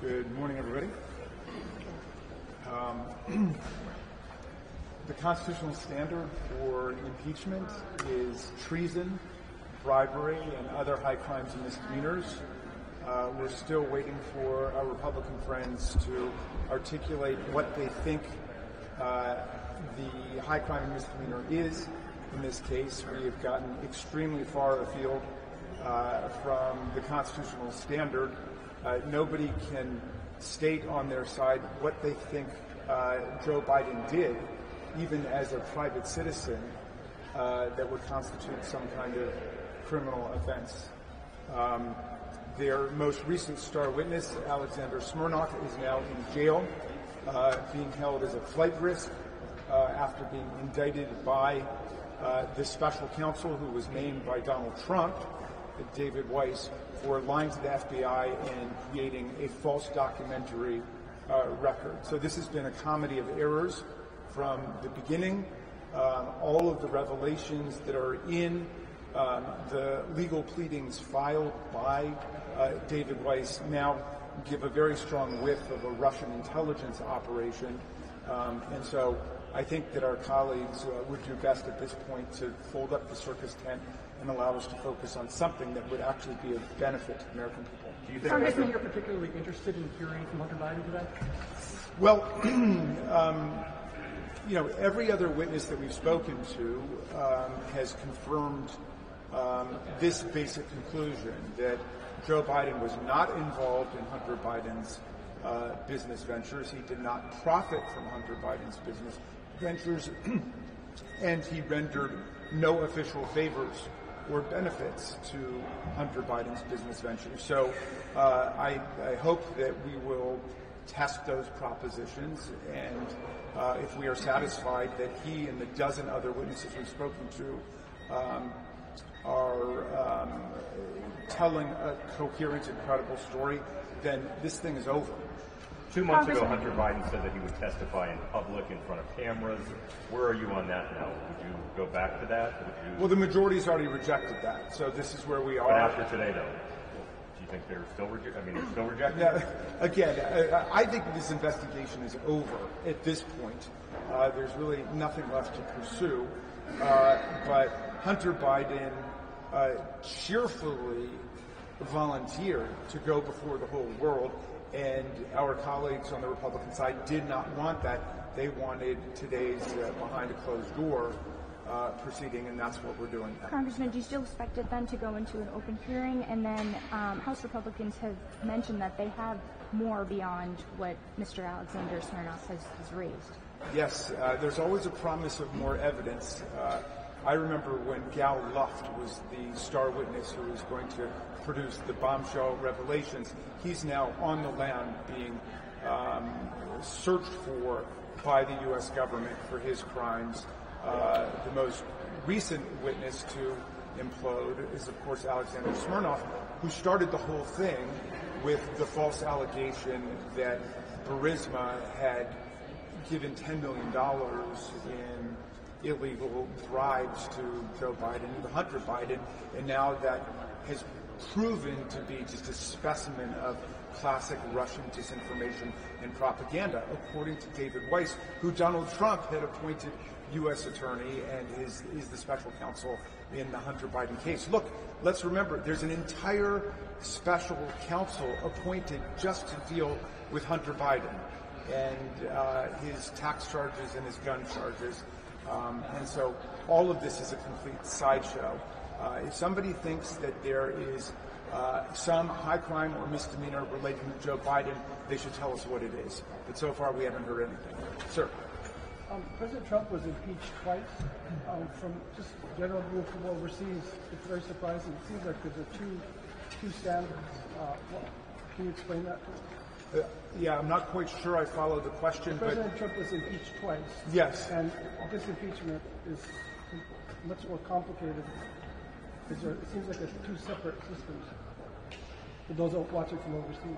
Good morning, everybody. Um, the constitutional standard for impeachment is treason, bribery, and other high crimes and misdemeanors. Uh, we're still waiting for our Republican friends to articulate what they think uh, the high crime and misdemeanor is. In this case, we have gotten extremely far afield uh, from the constitutional standard uh, nobody can state on their side what they think uh, Joe Biden did, even as a private citizen, uh, that would constitute some kind of criminal offense. Um, their most recent star witness, Alexander Smirnov, is now in jail, uh, being held as a flight risk uh, after being indicted by uh, this special counsel who was named by Donald Trump David Weiss for lying to the FBI and creating a false documentary uh, record. So this has been a comedy of errors from the beginning. Um, all of the revelations that are in um, the legal pleadings filed by uh, David Weiss now give a very strong whiff of a Russian intelligence operation. Um, and so I think that our colleagues uh, would do best at this point to fold up the circus tent and allow us to focus on something that would actually be of benefit to the American people. Do you think Congressman, you're particularly interested in hearing from Hunter Biden today? Well, um, you know, every other witness that we've spoken to um, has confirmed um, this basic conclusion that Joe Biden was not involved in Hunter Biden's uh, business ventures. He did not profit from Hunter Biden's business ventures, and he rendered no official favors or benefits to Hunter Biden's business ventures. So uh, I, I, hope that we will test those propositions, and uh, if we are satisfied that he and the dozen other witnesses we've spoken to um, are um, telling a coherent and credible story, then this thing is over. Two months ago, Hunter Biden said that he would testify in public in front of cameras. Where are you on that now? Would you go back to that? You... Well, the majority's already rejected that, so this is where we are. But after today, though, do you think they're still rejecting? I mean, they're still rejecting? Yeah, again, I, I, think this investigation is over at this point. Uh, there's really nothing left to pursue. Uh, but Hunter Biden uh, cheerfully volunteered to go before the whole world and our colleagues on the Republican side did not want that. They wanted today's uh, behind a closed door uh, proceeding, and that's what we're doing. Now. Congressman, do you still expect it then to go into an open hearing? And then um, House Republicans have mentioned that they have more beyond what Mr. Alexander Smirnov has, has raised. Yes, uh, there's always a promise of more evidence. Uh, I remember when Gal Luft was the star witness who was going to produce the bombshell revelations. He's now on the lam being um, searched for by the U.S. government for his crimes. Uh, the most recent witness to implode is, of course, Alexander Smirnov, who started the whole thing with the false allegation that Burisma had given $10 million in illegal bribes to Joe Biden and Hunter Biden, and now that has proven to be just a specimen of classic Russian disinformation and propaganda, according to David Weiss, who Donald Trump had appointed U.S. attorney and is, is the special counsel in the Hunter Biden case. Look, let's remember, there's an entire special counsel appointed just to deal with Hunter Biden and uh, his tax charges and his gun charges. Um, and so all of this is a complete sideshow. Uh, if somebody thinks that there is uh, some high crime or misdemeanor relating to Joe Biden, they should tell us what it is. But so far, we haven't heard anything. Sir. Um, President Trump was impeached twice um, from just general rule from overseas. It's very surprising. It seems like there's a two two standards. Uh, well, can you explain that? Uh, yeah, I'm not quite sure I follow the question. President Trump was impeached twice. Yes. And this impeachment is much more complicated. There, it seems like there's two separate systems for those watching from overseas.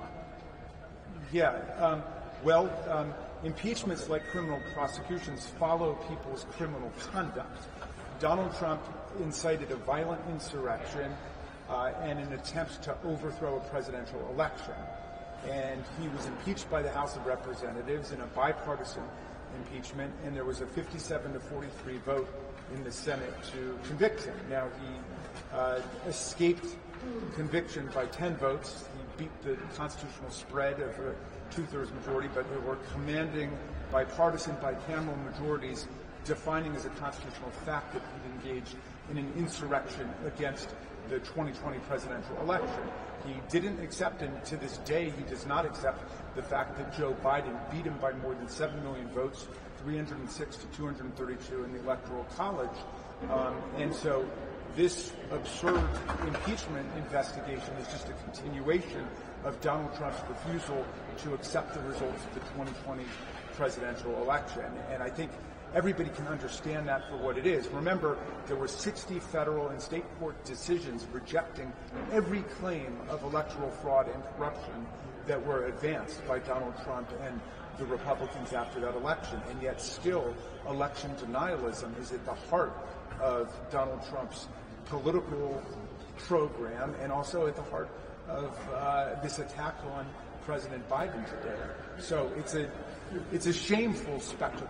Yeah. Um, well, um, impeachments, like criminal prosecutions, follow people's criminal conduct. Donald Trump incited a violent insurrection uh, and an attempt to overthrow a presidential election. And he was impeached by the House of Representatives in a bipartisan impeachment, and there was a 57 to 43 vote in the Senate to convict him. Now he uh, escaped conviction by 10 votes. He beat the constitutional spread of a two-thirds majority, but there were commanding bipartisan bicameral majorities defining as a constitutional fact that he'd engaged in an insurrection against the 2020 presidential election. He didn't accept, and to this day, he does not accept the fact that Joe Biden beat him by more than 7 million votes, 306 to 232 in the Electoral College. Um, and so this absurd impeachment investigation is just a continuation of Donald Trump's refusal to accept the results of the 2020 presidential election. And I think everybody can understand that for what it is. Remember, there were 60 federal and state court decisions rejecting every claim of electoral fraud and corruption that were advanced by Donald Trump and the Republicans after that election. And yet still, election denialism is at the heart of Donald Trump's political program and also at the heart of uh, this attack on President Biden today. So it's a it's a shameful spectacle,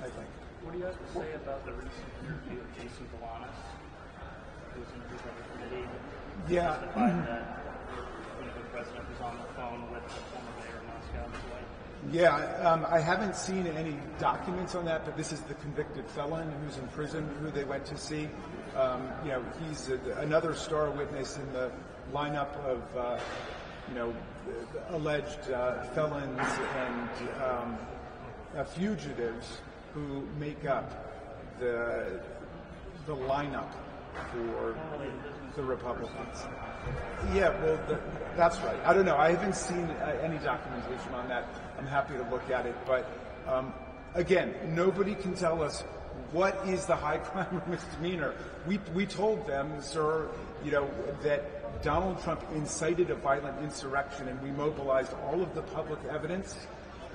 I think. What do you have to say about the recent interview of Jason Galanis, who was interviewed by the committee? Yeah. That you know, the president was on the phone with the former mayor of Moscow this way. Yeah, um, I haven't seen any documents on that, but this is the convicted felon who's in prison who they went to see. Um, you know, he's a, another star witness in the lineup of, uh, you know, alleged uh, felons and um, uh, fugitives who make up the the lineup for the Republicans. Yeah, well, the, that's right. I don't know. I haven't seen uh, any documentation on that. I'm happy to look at it, but um, again, nobody can tell us what is the high crime or misdemeanor. We we told them, sir, you know that Donald Trump incited a violent insurrection, and we mobilized all of the public evidence,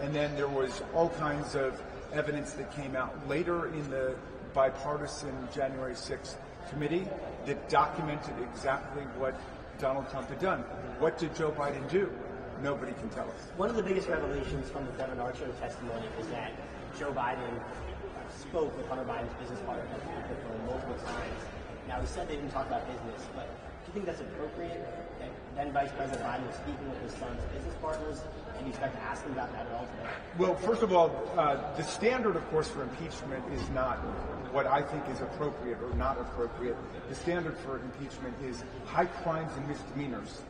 and then there was all kinds of evidence that came out later in the bipartisan January 6th committee that documented exactly what Donald Trump had done. What did Joe Biden do? Nobody can tell us. One of the biggest revelations from the Devon Archer testimony is that Joe Biden spoke with Hunter Biden's business partner multiple times. Now, he said they didn't talk about business, but do you think that's appropriate? Then Vice President Biden was speaking with his son's business partners, and you expect to ask him about that at all today? Well, first of all, uh, the standard, of course, for impeachment is not what I think is appropriate or not appropriate. The standard for impeachment is high crimes and misdemeanors,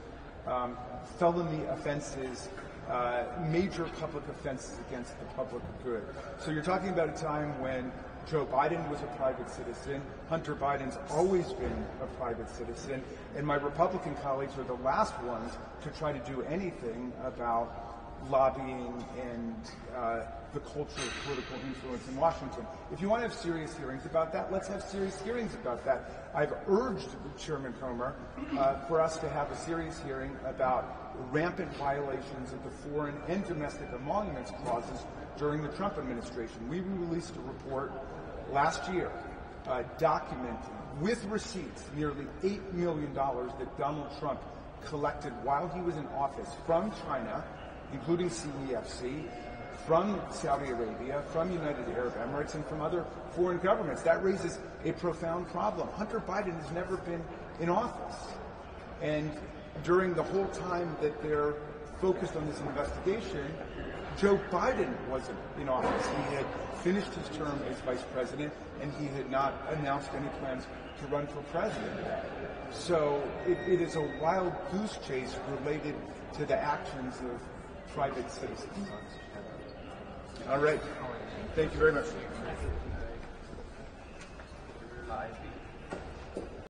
um, felony offenses, uh, major public offenses against the public good. So you're talking about a time when Joe Biden was a private citizen. Hunter Biden's always been a private citizen. And my Republican colleagues are the last ones to try to do anything about lobbying and uh, the culture of political influence in Washington. If you want to have serious hearings about that, let's have serious hearings about that. I've urged Chairman Comer uh, for us to have a serious hearing about rampant violations of the foreign and domestic emoluments clauses during the Trump administration. We released a report last year uh, documenting with receipts nearly $8 million that Donald Trump collected while he was in office from China, including CEFC, from Saudi Arabia, from United Arab Emirates, and from other foreign governments. That raises a profound problem. Hunter Biden has never been in office. And during the whole time that they're focused on this investigation, Joe Biden wasn't in office. He had finished his term as vice president, and he had not announced any plans to run for president. So it, it is a wild goose chase related to the actions of private citizens. All right. Thank you very much.